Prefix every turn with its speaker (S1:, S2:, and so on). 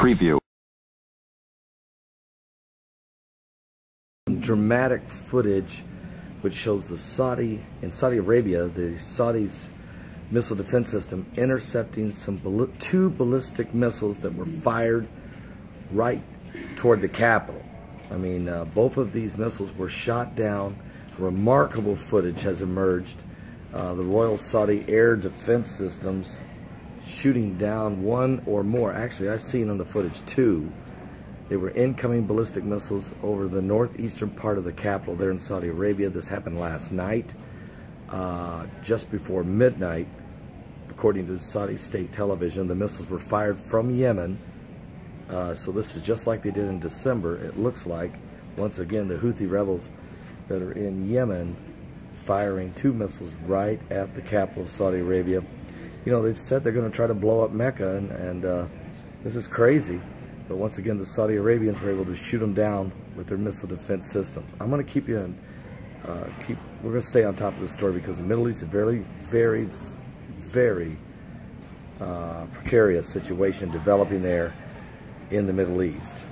S1: Preview.
S2: Dramatic footage which shows the Saudi, in Saudi Arabia, the Saudis' missile defense system intercepting some two ballistic missiles that were fired right toward the capital. I mean, uh, both of these missiles were shot down. Remarkable footage has emerged. Uh, the Royal Saudi Air Defense Systems shooting down one or more. Actually, I've seen on the footage two. They were incoming ballistic missiles over the northeastern part of the capital there in Saudi Arabia. This happened last night, uh, just before midnight. According to Saudi state television, the missiles were fired from Yemen. Uh, so this is just like they did in December, it looks like. Once again, the Houthi rebels that are in Yemen firing two missiles right at the capital of Saudi Arabia. You know, they've said they're going to try to blow up Mecca, and, and uh, this is crazy. But once again, the Saudi Arabians were able to shoot them down with their missile defense systems. I'm going to keep you in, uh, keep, we're going to stay on top of the story because the Middle East is a very, very, very uh, precarious situation developing there in the Middle East.